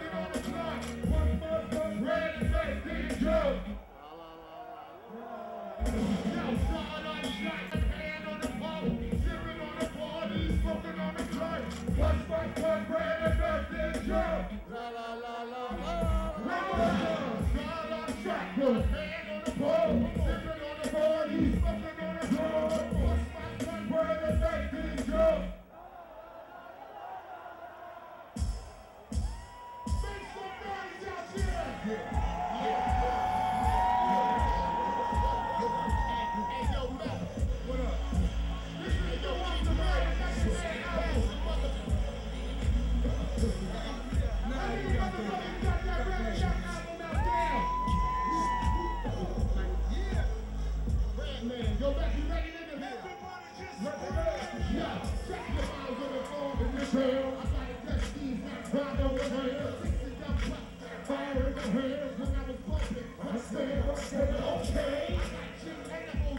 Thank you.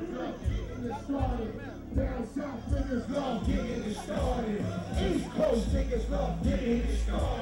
niggas love getting it started. Down south niggas love getting it started. East Coast niggas love getting it started.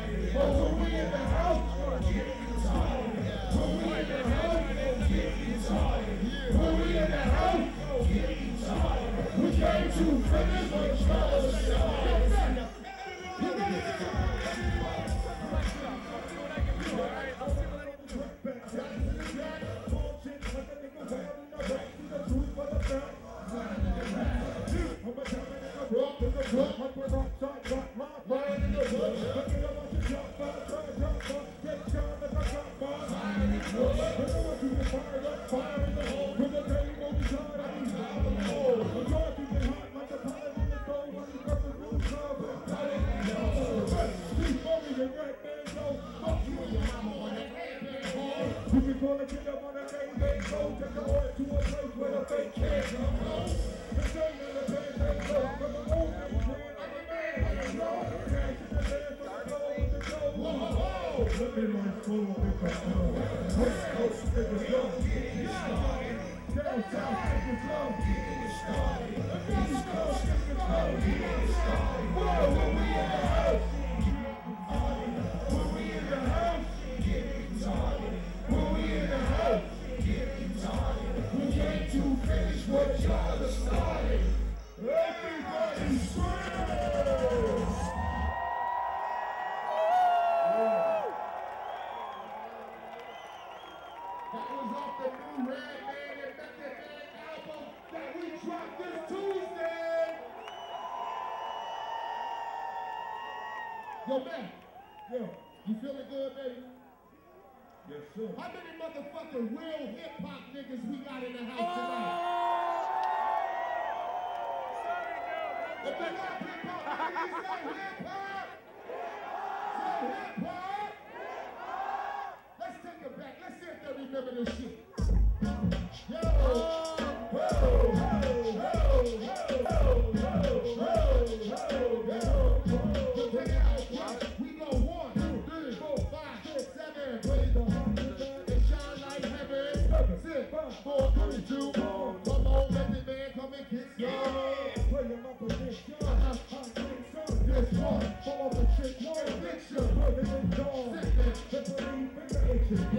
the real hip hop niggas we got in the house oh! tonight. If you love hip hop, niggas, say hip hop. Say hip hop.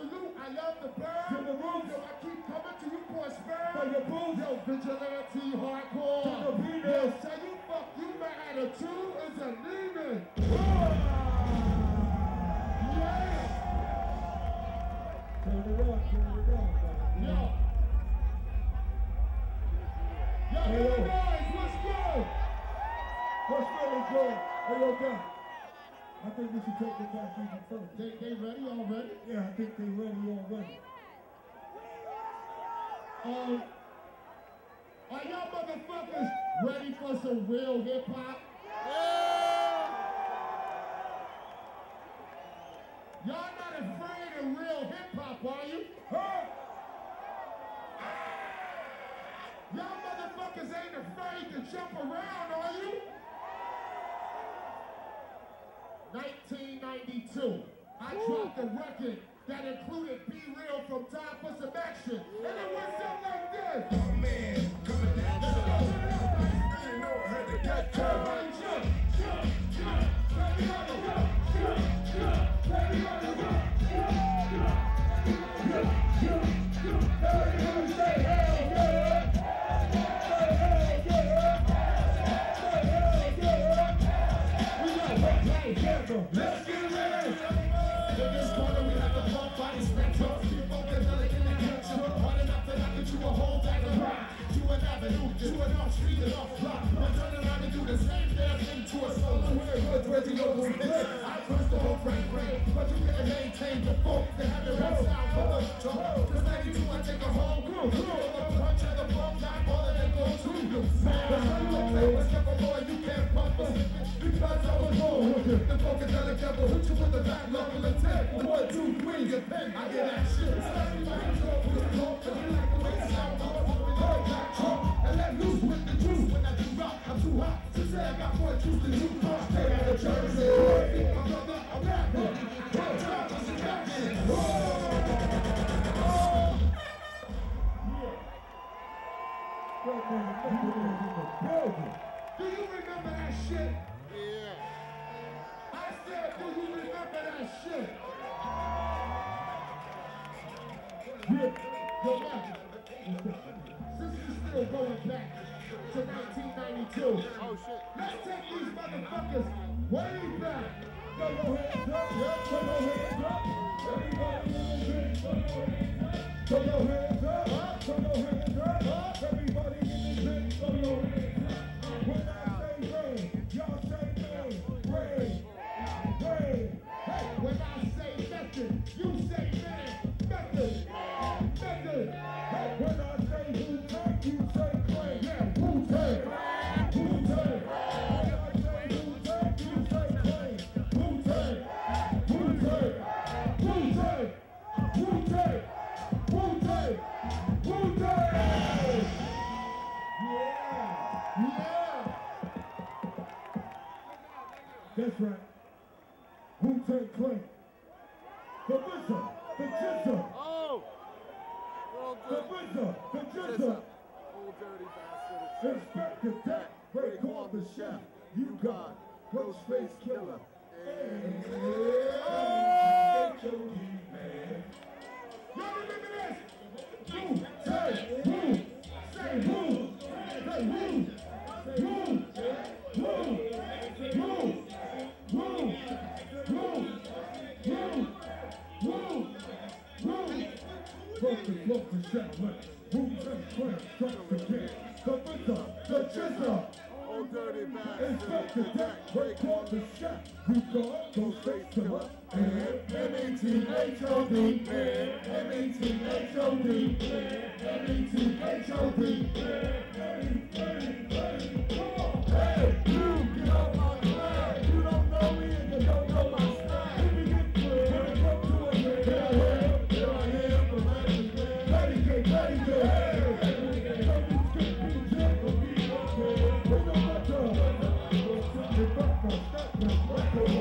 salute. I love the bird. To the roots, Yo, I keep coming to you for a spur. For your booth. Yo, vigilante hardcore. To the remix. Yo, say you fuck you, my attitude is a demon. Yes. Turn it up, turn it up. Yo. Yo, hey, yo. guys, what's good? What's really good? Hey, yo, guys. I think we should take the back even further. They, they ready already? Yeah, I think they ready already. Um, are y'all motherfuckers ready for some real hip hop? Yeah! Y'all not afraid of real hip hop, are you? Huh? Y'all motherfuckers ain't afraid to jump around 92. I Ooh. dropped a record that included Be Real from Time for Some Action, and it went something like this. Oh, man. However, since we're still going back to 1992, oh, shit! let's take these motherfuckers way back. Go, ahead, go, go, go ahead. Let's go.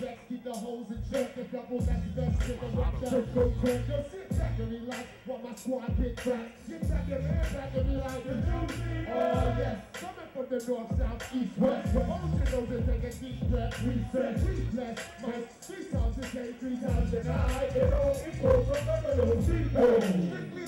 Backs, keep the hoes in check, the double back best with the Just go crack, yo, sit back and relax while my squad get cracked. Sit back and man back and be like, you? Oh, yes, coming from the north, south, east, west. Those that take a deep breath, reset, reflex, mic, three times a day, three times a night. It all equals, remember those people. Strictly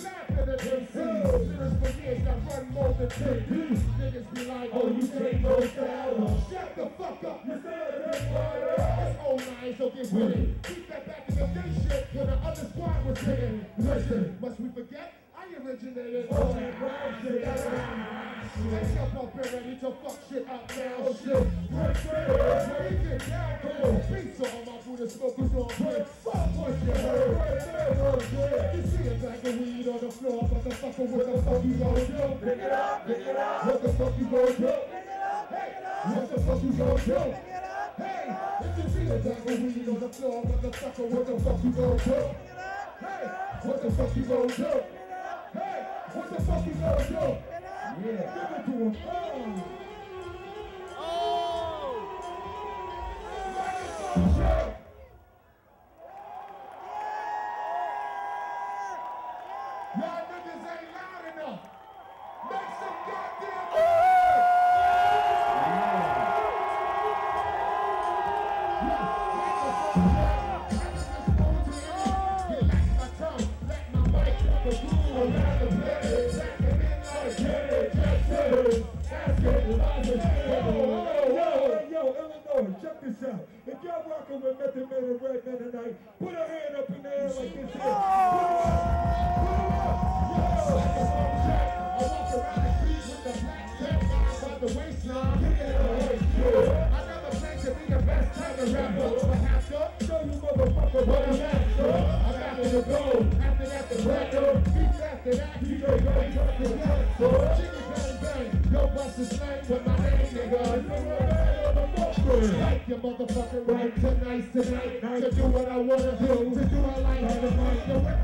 years that run more than 10 beats. Niggas be like, oh, you take no style. Shut the fuck up, you say it It's old nine, so get with it. Keep that back in the day shit when the other squad was hitting. Listen, must we forget? I originated all that shit. Let's jump up here ready to fuck shit up now. Shit, break bread, break it down. Come on, pizza on my Buddha smokers on bread. Fuck what you heard. You see a bag of weed on the floor, motherfucker, what the fuck you gonna do? Pick it up, pick it up. What the fuck you gonna do? Hey, what the fuck you gonna do? Hey, if you see a bag of weed on the floor, motherfucker, what the fuck you gonna do? Hey, what the fuck you gonna do? What the fuck do? Yeah, give it to him. Oh! Bust a slang with my name, nigga. Like your motherfucking right tonight, tonight. To do what I wanna do, to do I like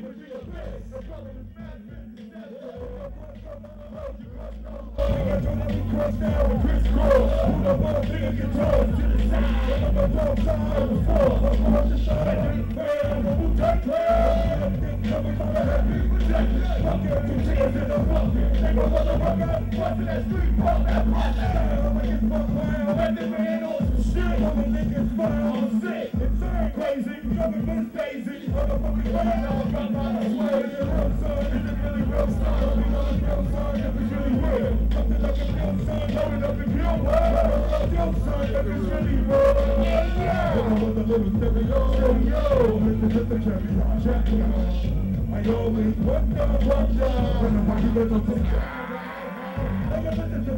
That, fuck. I'm a nigga, fuck that. I'm a basic, basic, I got my real son, is it really real son, know it's son, if it's really real, son, up son, if it's really real, yeah, yeah, the living stereo, stereo, to the champion, champion, I always wonder, wonder, when I'm walking with the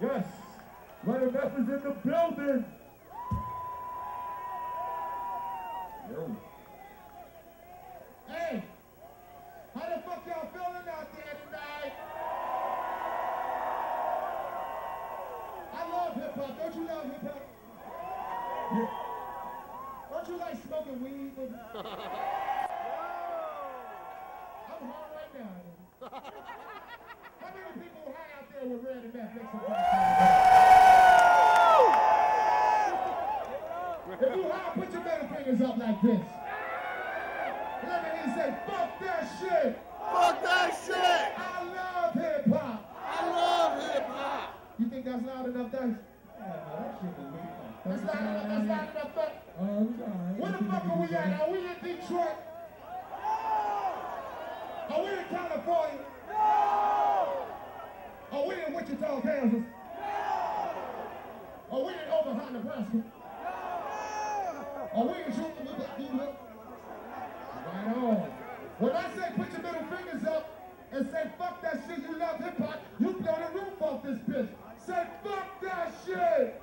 Yes. Running Meth is in the building. Yo. Hey, how the fuck y'all feeling out there tonight? I love hip hop. Don't you love hip hop? Yeah. Don't you like smoking weed? nigga? I'm hard right now. nigga. How many people high out there with red and meth? Make some noise. If you high, put your middle fingers up like this. Let me hear you say, fuck that shit. Fuck that shit! I love hip hop. I love hip hop! You think that's loud enough, Dice? That's loud enough, that's loud. Where the fuck are we at? Are we in Detroit? Are we in California? No. Are we in Wichita, Kansas? Are we in Omaha, Nebraska? Are we in Schuler? Right on. When I say put your middle fingers up and say fuck that shit, you love hip hop, you blow the roof off this bitch. Say fuck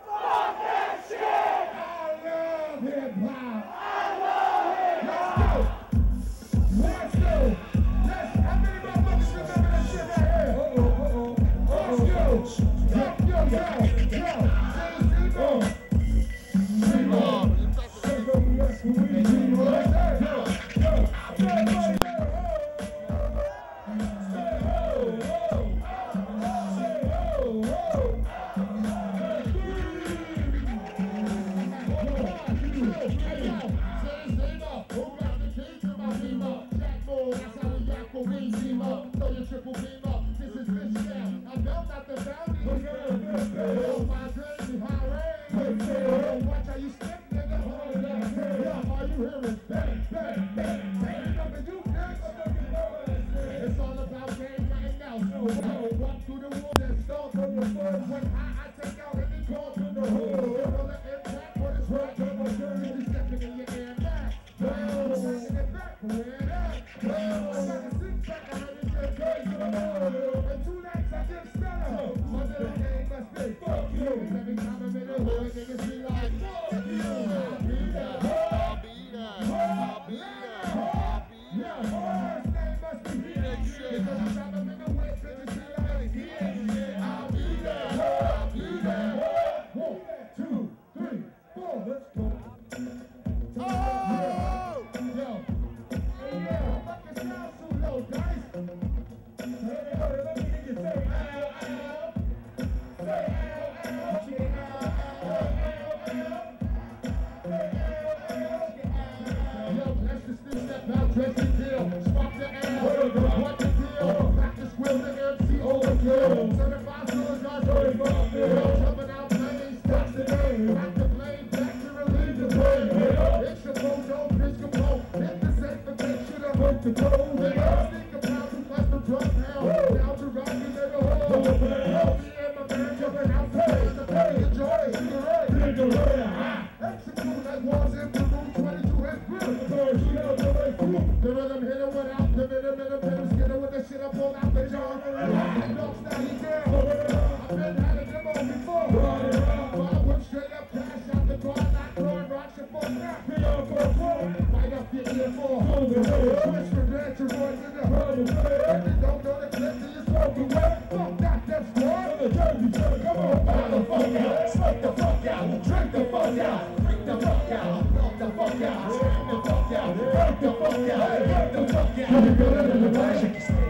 fuck out, smoke the fuck out, drink the fuck out, drink the fuck out, knock the fuck out, scream the fuck out, break the fuck out, break the fuck out. You the winner of the night.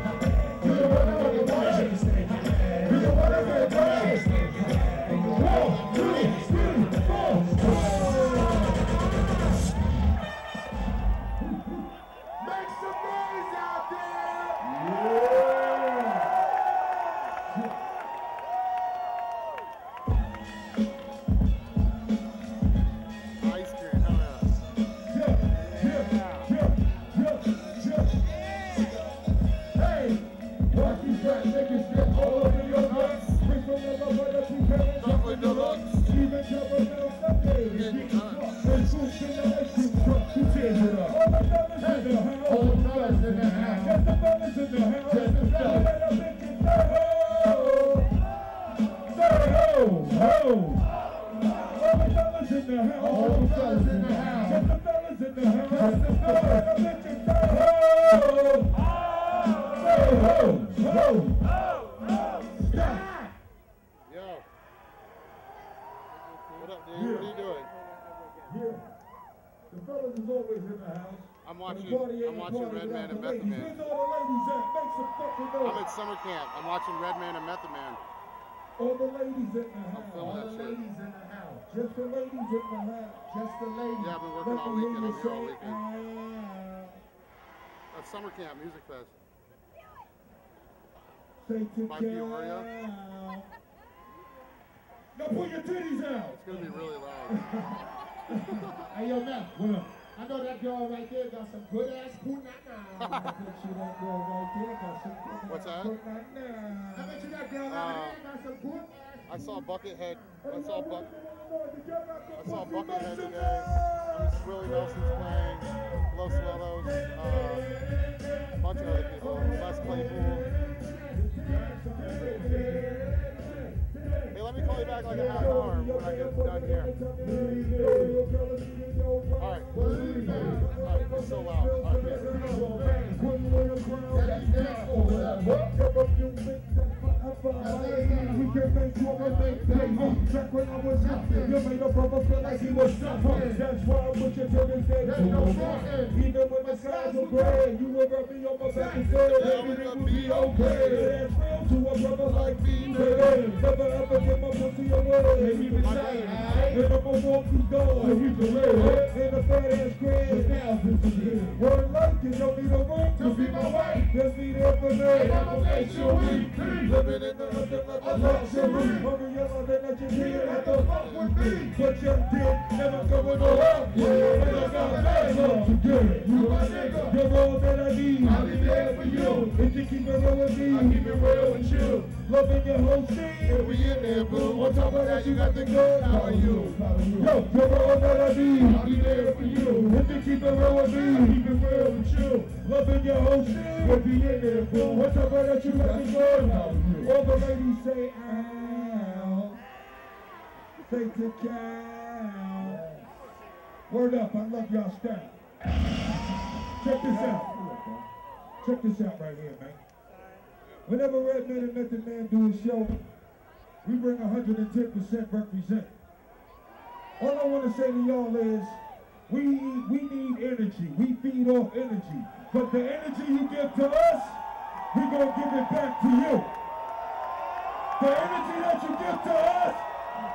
I'm The watching. I'm watching Redman and Method ladies. Man. Where's all the ladies at? Make some. I'm at summer camp. I'm watching Redman and Method Man. All the ladies in the house. All the ladies in the house. Just the ladies in the house. Just the ladies. Yeah, I've been working all weekend. you I'm here all weekend. ah. That's summer camp, music fest. Say By Peoria. Now put your titties out. It's gonna be really loud. Hey, yo, Mel. What? I know that girl right there got some good ass punana. I bet you that girl right there got some good What's ass that? foot like that. I bet you that girl Uh, there got some good. I saw Buckethead. I saw Buck. I saw Buckethead today. I Willie Nelson's playing. Los Suelos. Uh, a bunch of other people. Les Claypool. Hey, let me call you back like a half hour when I get done here. All right. All right. It's so loud. All right. yeah. Back when I was nothing, you made a brother feel like he was something. That's why I put you to this day. There's no frontin'. Even when the skies were gray, you would rub me on my back and say everything would be okay. That's real to a brother like me, baby. Never ever give my pussy away. And we been saying, and I'ma walk these doors. And we can live in a fat ass crib. It. Word like you don't need a ring to be my wife. Just be there for me. And I'ma make sure we Living in the like a luxury. Hungry yellow than that you hear at the fuck with me. But your dick never going all up. Yeah, and I got bad love to give. You my nigga. You're all that I need. I'll be there for you. If you keep it real with me, I keep it real with you. Loving your whole scene. And we in there, boo. On top of that, you got the good. How are you? Yo, you're all that I need. I'll be there for you. If you keep it real with me, I keep it real with you. Loving your whole. We'll be in there, boo. On top of that, you got the good. How are you? All the ladies say, ow. Say to cow. Word up, I love y'all style. Check this out. Check this out right here, man. Whenever Redman and Method Man do a show, we bring 110% represent. All I want to say to y'all is, we we need energy. We feed off energy. But the energy you give to us, we gonna give it back to you. The energy that you give to us,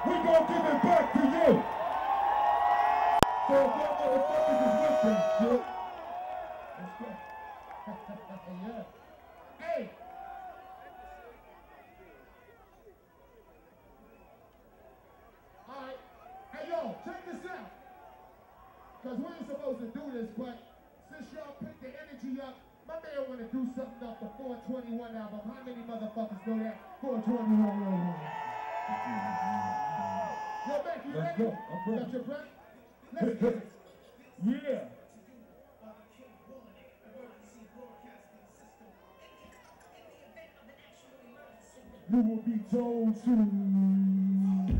we gonna give it back to you. So if y'all motherfuckers is with shit, Let's go. yeah. Hey. All right. Hey, yo, check this out. Because we ain't supposed to do this, but since y'all picked the energy up, my man want to do something off the 421 album. How many motherfuckers know that? 421. Yo, Mac, you Let's ready? go. Got your breath? Let's get it. Yeah. You will be told to.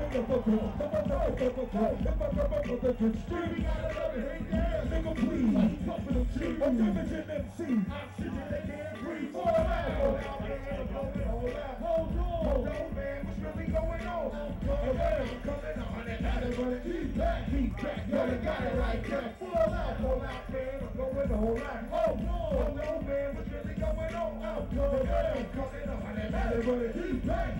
Yeah.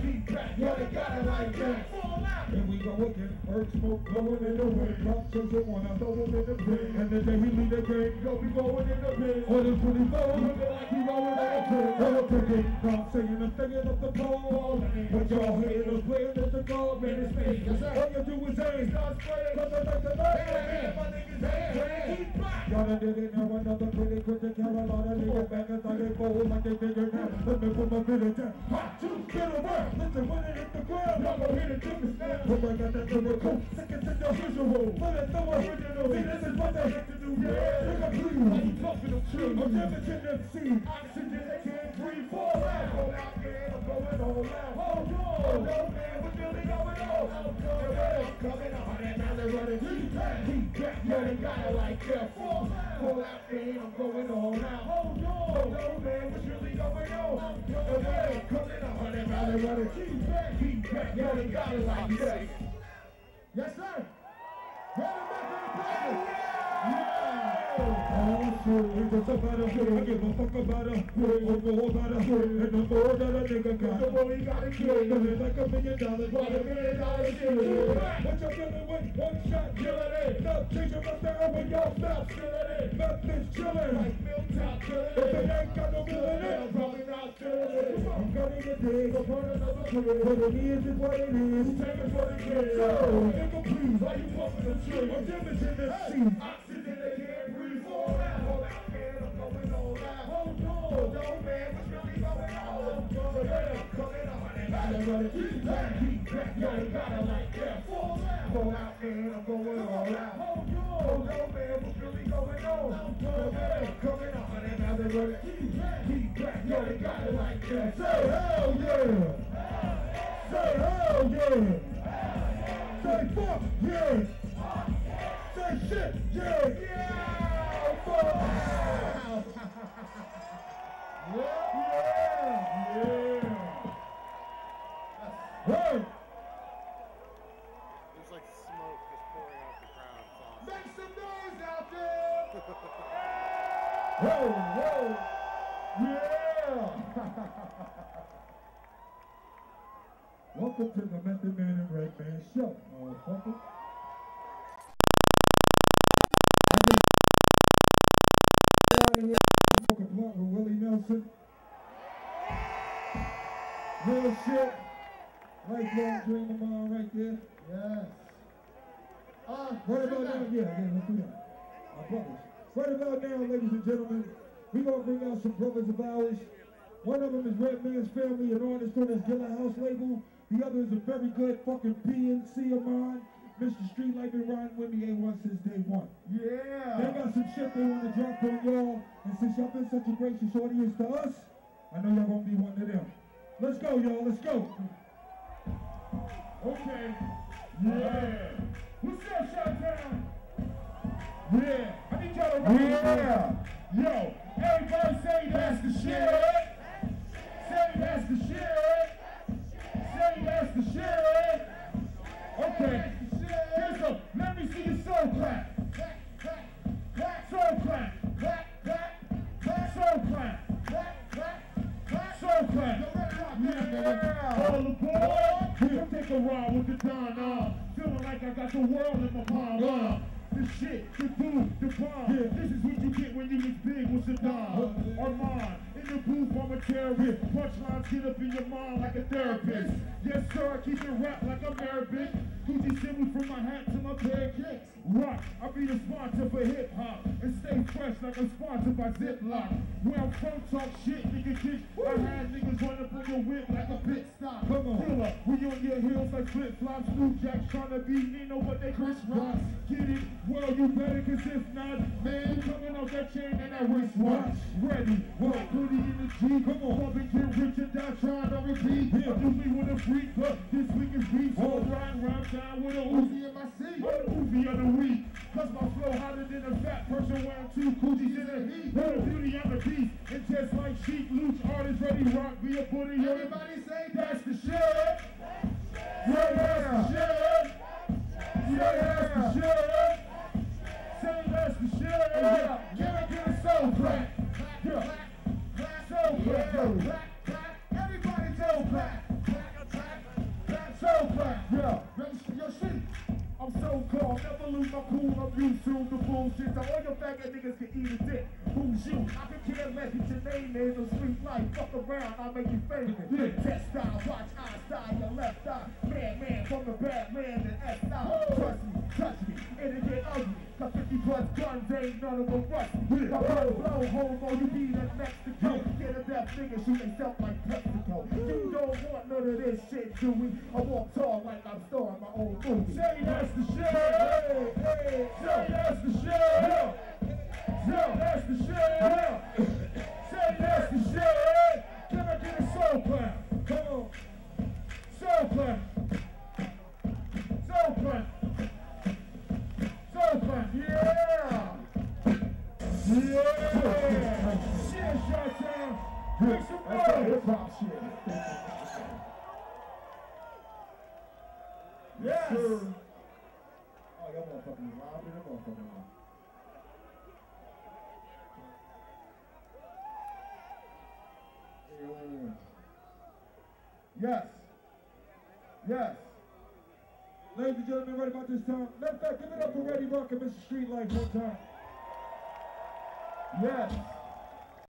Keep back. Back. They got it like that. Full out. Hold out, man. I'm going all out. No. Hold on, man. What's really going on? No. And when I'm coming on, and now they're gonna keep back. Keep back. Yo, they got it like that. Full out. Here we go again. Earth smoke blowing in the wind. Drop chasing one. I throw him in the pit. And the day he leave the game, yo, we going in the pit. On the 24, looking like he rolling in the. Hold up, ticket. I'm saying I'm thinking up the pole. What y'all haters playing at the goal, man, it's me. All you do is aim. Start spraying. Cause I like to love it. My niggas ain't it I get bold like they figure now. Let me put my village down. Hot juice, get a. Listen, it hit the ground, y'all gon' hear the visual. See, this is what they to do. Yeah, you. Oxygen, they can't breathe. Fall out. Man. I'm going all out. Hold on. Man. I'm coming running. Keep back. Yo, they got it like that. Fall out. Man. I'm going all out. Oh, Hold on. Oh, Hold on, man. What's really going on? And when I'm coming. And now they're running. Keep back. Keep back. Yo, they got it like that. It's a. I give a fuck about a about a shit. And the more that a nigga got, the more he gotta kill. It's like a million dollars, what a million dollars. What you feeling with? One shot, killing it. No, changing my style when y'all stop killing it. Memphis chilling. Like Milltop killing it. If it ain't got no feeling it, I'm probably not feeling it. I'm the dig, I'm putting another clip. What it is is what it is. Take it for the kid. So, nigga, please, why you pumping the tree? I'm damaging this scene. Oxygen, they can't breathe. Fall out, Fall out, man. I'm going all out. Man. What's really going on? Coming and now they're running. Back, got. Say hell yeah. Say hell yeah. Say fuck yeah. Say shit. Yeah. Welcome to the Method Man and Redman show, motherfucker. Just smoking blunt with Willie Nelson. Real shit. Lifelong dream of mine right there. Yes. Uh, Right about now, yeah, yeah, let's do that. Our brothers. Right about now, ladies and gentlemen, we're gonna bring out some brothers of ours. One of them is Redman's Family, an artist on his Gilla House label. The other is a very good fucking PNC of mine. Mr. Street Life been riding with me A1 since day one. Yeah. They got some shit they want to drop on y'all, and since y'all been such a gracious audience to us, I know y'all gonna be one of them. Let's go, y'all. Let's go. Okay. Yeah. What's up, Shot Town? Yeah. I need y'all to rock. Yeah. Yo, everybody say that's the shit. Okay. Let me see soul clap. Soul clap. Soul clap. Soul clap. Yeah. All take a ride with the Don. Feeling like I got the world in my palm. The shit, the dude, the. Yeah. This is what you get when you was big with Saddam. Armand, in the booth, I'm a terrorist. Punchlines get up in your mind like a therapist. Yes, sir, I keep it rap like I'm Arabic. Gucci symbols from my hat to my of kicks. Rock, I be the sponsor for hip hop. And stay fresh like I'm sponsored by Ziploc. Where I'm from, talk shit, nigga kick. I had niggas run up on your whip like a pit stop. Come on. Killer, we on your heels like flip flops. New Jack trying to be Nino, but they Chris Rock. Get it? Well, you better, cause if not, man, coming off that chain and that wristwatch. Ready, well, it in the G. Come on, up and get rich and die trying to repeat. Yeah, do me with a freak, but this week is beef. So I'm riding round town with a Uzi in my seat. Movie of the week. Cause my flow hotter than a fat person wearing two coochies in a heat. What a beauty on the beat. And just like sheep, loose artists ready rock, be a booty. Everybody say that's the shit. Yeah, that's the shit. Yeah, that's the shit. Say that's the shit. Yeah, can I get a soul clap? Yeah, soul clap. yo. Everybody soul clap. Soul clap. Yeah, register your shit. So cold, never lose my cool, I'm used to the bullshit. So all your faggot niggas can eat a dick. Who's you? I can care less what your name is or street life. Fuck around, I'll make you famous. Yeah. Test style, watch eye style, your left eye. Man, man, from the bad man and S style. Trust me, touch me, it'll get ugly. Cause 50 plus guns ain't none of them rusty. My blow, blow, homo, you be the go. Get a deaf nigga, shoot himself like Mexico. You don't want none of this shit, do we? I walk tall like I'm starring my own movie. Say that's the shit. Hey, hey, say that's the shit. Yeah. Yeah, that's the shit. Say that's the shit. Can I get a soul clap? Come on. Soul clap. Yes. Yes. Yes. Ladies and gentlemen, right about this time, left back, give it up for Ready Roc and Mr. Street Life one time. Yes.